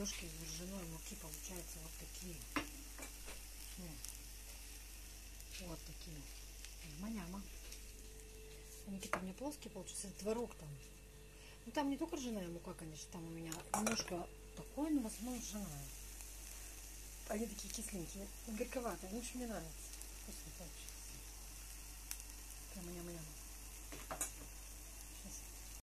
лепешки из ржаной муки ну, типа, получаются вот такие. Вот такие. Маняма. Они какие-то у меня плоские получаются. Это творог там. Ну там не только ржаная мука, конечно, там у меня немножко такой, но в основном ржаная. Они такие кисленькие, горьковатые. Ну, в общем, мне нравится. Вкусно